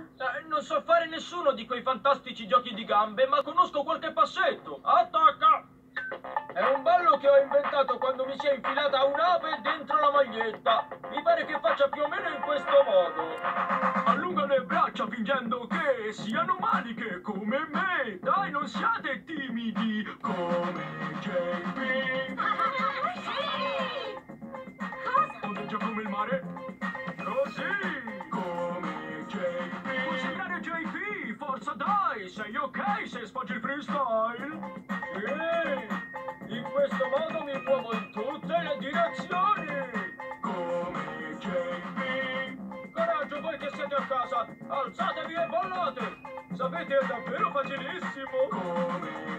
Eh, non so fare nessuno di quei fantastici giochi di gambe, ma conosco qualche passetto. Attacca! È un ballo che ho inventato quando mi si è infilata un'ape dentro la maglietta. Mi pare che faccia più o meno in questo modo. Allunga le braccia fingendo che siano maniche come me. Dai, non siate timidi come JP. Cosa? Ondeggia come il mare. Forza dai. Sei ok se sfoggi il freestyle. Sì. In questo modo mi muovo in tutte le direzioni. Come JP. Coraggio voi che siete a casa. Alzatevi e ballate. Sapete, è davvero facilissimo. Come.